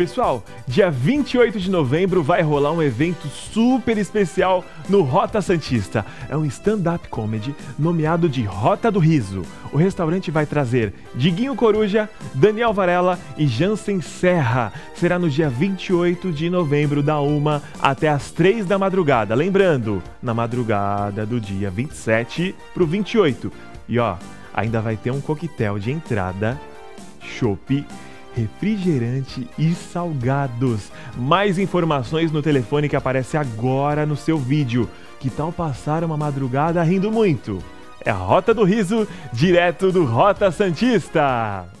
Pessoal, dia 28 de novembro vai rolar um evento super especial no Rota Santista. É um stand-up comedy nomeado de Rota do Riso. O restaurante vai trazer Diguinho Coruja, Daniel Varela e Jansen Serra. Será no dia 28 de novembro, da 1 até as 3 da madrugada. Lembrando, na madrugada do dia 27 pro 28. E ó, ainda vai ter um coquetel de entrada, chopp refrigerante e salgados. Mais informações no telefone que aparece agora no seu vídeo. Que tal passar uma madrugada rindo muito? É a Rota do Riso, direto do Rota Santista.